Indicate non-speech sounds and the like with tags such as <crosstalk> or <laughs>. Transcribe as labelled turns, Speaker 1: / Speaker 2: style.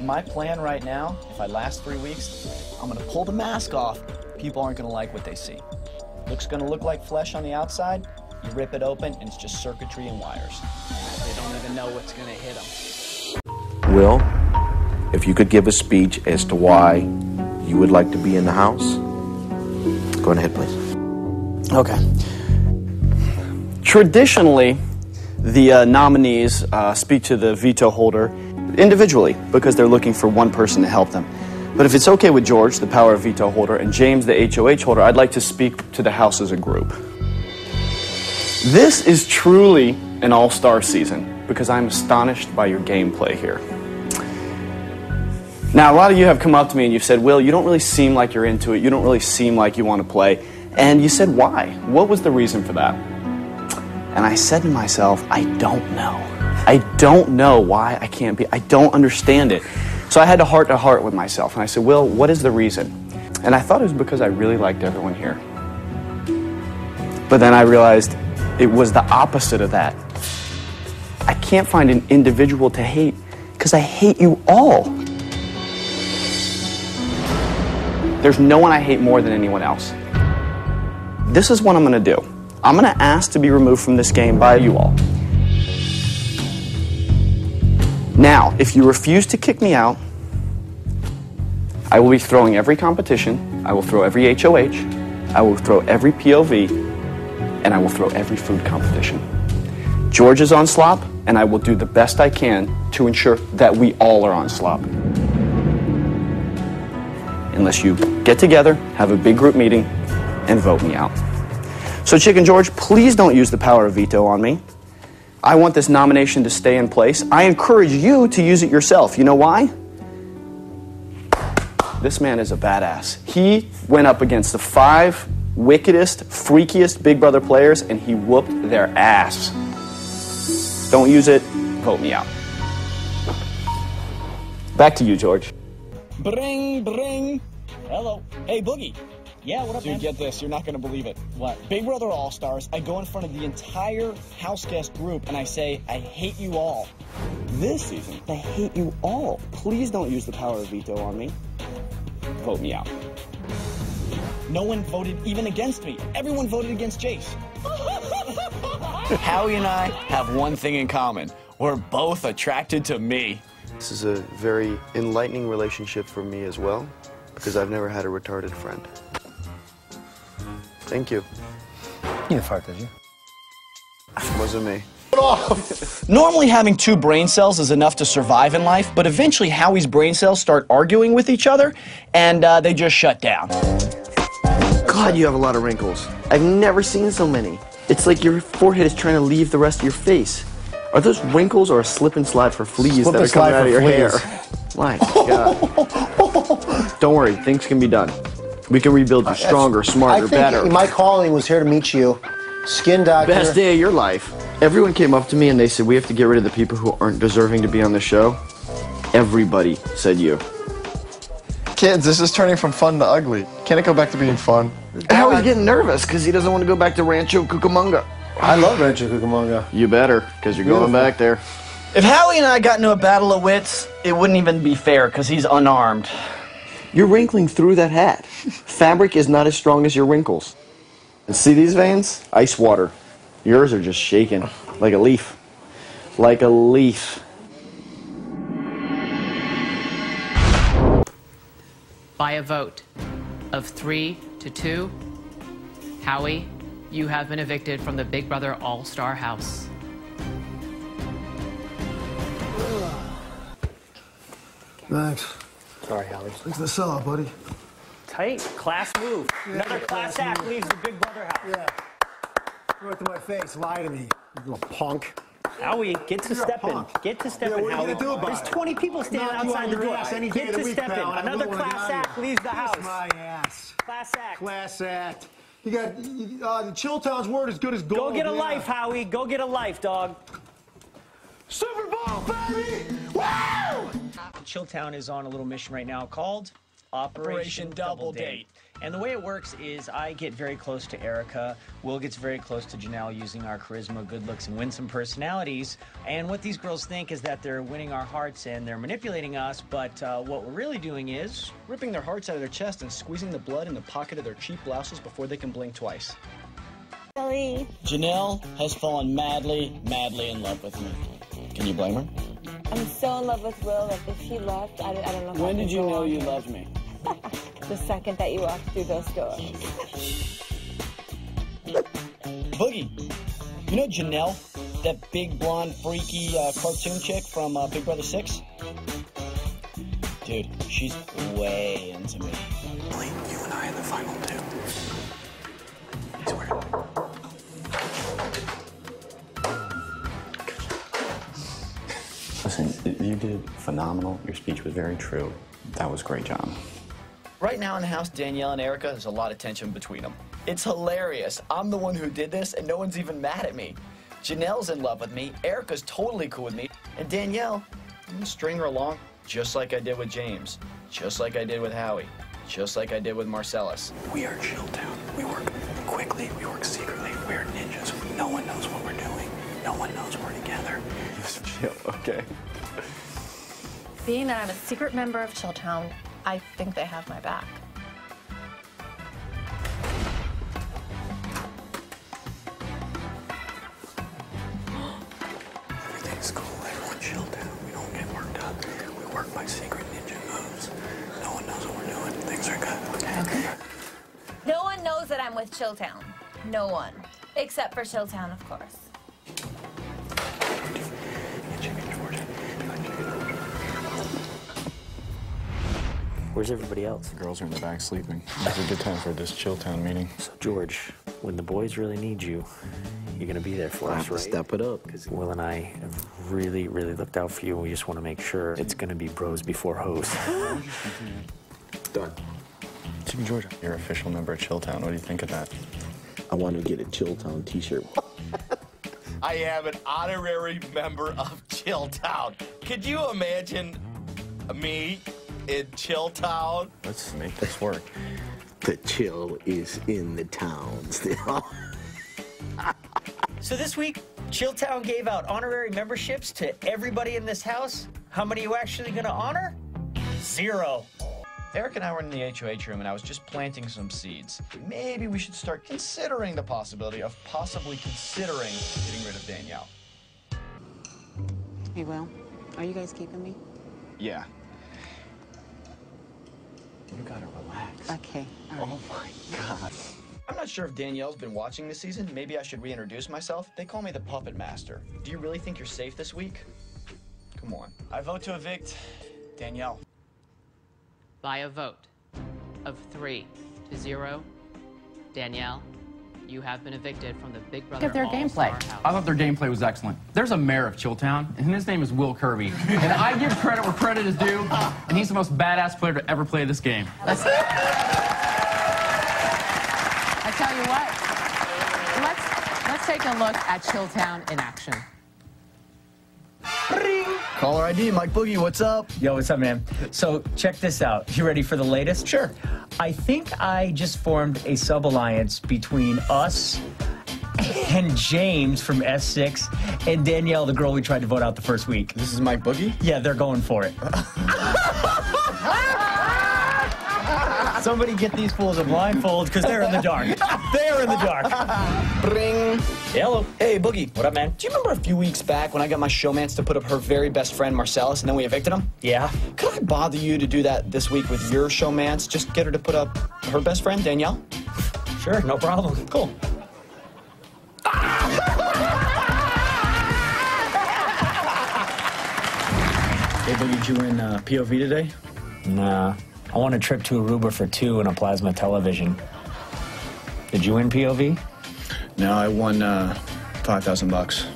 Speaker 1: My plan right now, if I last three weeks, I'm gonna pull the mask off. People aren't gonna like what they see. Looks gonna look like flesh on the outside. You rip it open, and it's just circuitry and wires. They don't even know what's gonna hit them.
Speaker 2: Will, if you could give a speech as to why you would like to be in the House, go ahead, please.
Speaker 1: Okay. Traditionally, the uh, nominees uh, speak to the veto holder individually because they're looking for one person to help them. But if it's okay with George, the power of veto holder, and James, the HOH holder, I'd like to speak to the House as a group. This is truly an all star season because I'm astonished by your gameplay here. Now, a lot of you have come up to me and you've said, Will, you don't really seem like you're into it. You don't really seem like you want to play. And you said, why? What was the reason for that? And I said to myself, I don't know. I don't know why I can't be. I don't understand it. So I had to heart to heart with myself. And I said, Will, what is the reason? And I thought it was because I really liked everyone here. But then I realized it was the opposite of that. I can't find an individual to hate because I hate you all. There's no one I hate more than anyone else. This is what I'm going to do. I'm going to ask to be removed from this game by you all. Now, if you refuse to kick me out, I will be throwing every competition, I will throw every HOH, I will throw every POV, and I will throw every food competition. George is on slop, and I will do the best I can to ensure that we all are on slop. Unless you get together, have a big group meeting, and vote me out. So, Chicken George, please don't use the power of veto on me. I want this nomination to stay in place. I encourage you to use it yourself. You know why? This man is a badass. He went up against the five wickedest, freakiest Big Brother players, and he whooped their ass. Don't use it, vote me out. Back to you, George.
Speaker 3: Bring, bring. Hello. Hey, Boogie. Yeah, what up,
Speaker 1: Dude,
Speaker 3: man?
Speaker 1: get this. You're not going to believe it.
Speaker 3: What?
Speaker 1: Big Brother All Stars, I go in front of the entire house guest group and I say, I hate you all. This season, I hate you all. Please don't use the power of veto on me. Vote me out. No one voted even against me. Everyone voted against Jase. <laughs> Howie and I have one thing in common. We're both attracted to me.
Speaker 4: This is a very enlightening relationship for me as well, because I've never had a retarded friend. Thank you.
Speaker 5: You didn't fart, did you?
Speaker 4: Wasn't me.
Speaker 1: Normally, having two brain cells is enough to survive in life, but eventually, Howie's brain cells start arguing with each other and uh, they just shut down.
Speaker 4: God, you have a lot of wrinkles. I've never seen so many. It's like your forehead is trying to leave the rest of your face. Are those wrinkles or a slip and slide for fleas
Speaker 5: Slip
Speaker 4: that are
Speaker 5: and slide
Speaker 4: coming out of
Speaker 5: for
Speaker 4: your
Speaker 5: fleas.
Speaker 4: hair? <laughs> My God. <laughs> Don't worry, things can be done. We can rebuild you uh, stronger,
Speaker 5: I
Speaker 4: smarter,
Speaker 5: think
Speaker 4: better.
Speaker 5: my calling was here to meet you. Skin doctor.
Speaker 4: Best day of your life. Everyone came up to me and they said, We have to get rid of the people who aren't deserving to be on the show. Everybody said you.
Speaker 6: Kids, this is turning from fun to ugly. Can it go back to being fun?
Speaker 4: Howie's getting nervous because he doesn't want to go back to Rancho Cucamonga.
Speaker 5: I love Rancho Cucamonga.
Speaker 4: You better, because you're going back there.
Speaker 1: If Howie and I got into a battle of wits, it wouldn't even be fair because he's unarmed.
Speaker 4: You're wrinkling through that hat. Fabric is not as strong as your wrinkles. And see these veins? Ice water. Yours are just shaking like a leaf. Like a leaf.
Speaker 7: By a vote of three to two, Howie, you have been evicted from the Big Brother All Star House.
Speaker 5: Thanks.
Speaker 3: Sorry, Howie.
Speaker 5: Thanks for the sellout, buddy.
Speaker 3: Tight. Class move. Another class act leaves the Big Brother house.
Speaker 5: Yeah. it to my face. Lie to me. You little punk.
Speaker 3: Howie, get to
Speaker 5: You're a
Speaker 3: stepping.
Speaker 5: punk.
Speaker 3: Get to
Speaker 5: Yeah,
Speaker 3: stepping,
Speaker 5: what are you
Speaker 3: Howie.
Speaker 5: gonna do about
Speaker 3: There's
Speaker 5: it?
Speaker 3: 20 people standing outside the door.
Speaker 5: ass any day
Speaker 3: Get to
Speaker 5: week,
Speaker 3: stepping.
Speaker 5: I'm
Speaker 3: Another class
Speaker 5: get
Speaker 3: act
Speaker 5: you.
Speaker 3: leaves the
Speaker 5: Kiss
Speaker 3: house.
Speaker 5: my ass.
Speaker 3: Class act.
Speaker 5: Class act. You got uh, the Chilltown's word as good as gold.
Speaker 3: Go get a
Speaker 5: yeah.
Speaker 3: life, Howie. Go get a life, dog.
Speaker 5: Super Bowl, baby! Woo!
Speaker 3: Chilltown is on a little mission right now called
Speaker 8: Operation Double Date. And the way it works is I get very close to Erica. Will gets very close to Janelle using our charisma, good looks, and winsome personalities. And what these girls think is that they're winning our hearts and they're manipulating us. But uh, what we're really doing is
Speaker 1: Ripping their hearts out of their chest and squeezing the blood in the pocket of their cheap blouses before they can blink twice.
Speaker 3: Billy. Janelle has fallen madly, madly in love with me. Can you blame her?
Speaker 9: I'm so in love with Will that if he left, I, I don't know. If I
Speaker 3: When did you know
Speaker 9: on.
Speaker 3: you loved me? <laughs>
Speaker 9: The second that you walked through those doors. <laughs>
Speaker 3: Boogie. You know Janelle? That big blonde freaky uh, cartoon chick from uh, Big Brother 6? Dude, she's way into me.
Speaker 1: Blake, you and I in the final Listen, you did phenomenal. Your speech was very true. That was great, John.
Speaker 10: Right now in the house, Danielle and Erica, there's a lot of tension between them. It's hilarious. I'm the one who did this, and no one's even mad at me. Janelle's in love with me. Erica's totally cool with me. And Danielle, I'm gonna string her along just like I did with James, just like I did with Howie, just like I did with Marcellus.
Speaker 1: We are Chilltown. We work quickly. We work secretly. We are ninjas. No one knows what we're doing. No one knows we're together. Just <laughs> chill, okay?
Speaker 11: Being that I'm a secret member of Chilltown, I think they have my back. <gasps>
Speaker 1: Everything's cool. Everyone chill down. We don't get worked up. We work by secret ninja moves. No one knows what we're doing. Things are good. Okay.
Speaker 12: No one knows that I'm with Chilltown. No one. Except for Chilltown, of course.
Speaker 13: Where's everybody else?
Speaker 14: The girls are in the back sleeping. It's a good time for this chill town meeting.
Speaker 13: So, George, when the boys really need you, you're going to be there for
Speaker 2: I
Speaker 13: us,
Speaker 2: have to
Speaker 13: right?
Speaker 2: step it up.
Speaker 13: Because Will and I have really, really looked out for you, and we just want to make sure it's going to be bros before hoes. <laughs>
Speaker 2: Done.
Speaker 14: Chicken Georgia, you're official member of Chilltown. What do you think of that?
Speaker 2: I want to get a Chilltown t-shirt. <laughs>
Speaker 10: I am an honorary member of Chilltown. Could you imagine me in Chilltown?
Speaker 14: Let's make this work.
Speaker 2: The chill is in the town still.
Speaker 8: So this week, Chilltown gave out honorary memberships to everybody in this house. How many are you actually going to honor? Zero.
Speaker 10: Eric and I were in the HOH room and I was just planting some seeds. Maybe we should start considering the possibility of possibly considering getting rid of Danielle.
Speaker 15: Hey, Will, are you guys keeping me?
Speaker 1: Yeah. You gotta relax.
Speaker 15: Okay. all oh right.
Speaker 10: Oh my god. I'm not sure if Danielle's been watching this season. Maybe I should reintroduce myself. They call me the Puppet Master. Do you really think you're safe this week? Come on. I vote to evict Danielle.
Speaker 7: By a vote of three to zero, Danielle, you have been evicted from the Big Brother
Speaker 16: Look at their gameplay.
Speaker 7: House.
Speaker 16: I thought their gameplay was excellent. There's a mayor of Chilltown, and his name is Will Kirby. and I give credit where credit is due, and he's the most badass player to ever play this game. Let's...
Speaker 15: I tell you what, let's let's take a look at Chilltown in action.
Speaker 8: Caller ID, Mike Boogie, what's up? Yo, what's up, man? So, check this out. You ready for the latest? Sure. I think I just formed a sub alliance between us and James from S6 and Danielle, the girl we tried to vote out the first week.
Speaker 1: This is Mike Boogie?
Speaker 8: Yeah, they're going for it. <laughs> Somebody get these fools a blindfold because they're in the dark. They're in the dark. <laughs>
Speaker 10: Bring.
Speaker 8: Hello.
Speaker 10: Hey, Boogie. What up, man? Do you remember a few weeks back when I got my showmance to put up her very best friend, Marcellus, and then we evicted him?
Speaker 8: Yeah.
Speaker 10: Could I bother you to do that this week with your showmance? Just get her to put up her best friend, Danielle?
Speaker 8: Sure, no problem.
Speaker 10: Cool. <laughs>
Speaker 8: Hey, Boogie, did you win uh, POV today? Nah. I want a trip to Aruba for two and a plasma television. Did you win POV?
Speaker 1: No, I won uh, 5,000 bucks.